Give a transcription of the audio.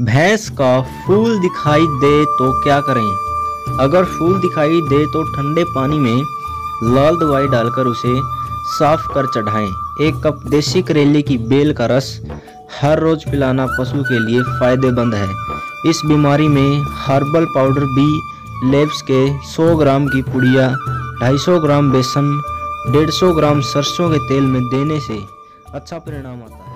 भैंस का फूल दिखाई दे तो क्या करें? अगर फूल दिखाई दे तो ठंडे पानी में लाल दवाई डालकर उसे साफ़ कर चढ़ाएँ। एक कप देसी करेले की बेल का रस हर रोज पिलाना पशु के लिए फ़ायदेमंद है। इस बीमारी में हर्बल पाउडर बी लेब्स के 100 ग्राम की पुड़िया 250 ग्राम बेसन 150 ग्राम सरसों के तेल में देने से अच्छा परिणाम आता है।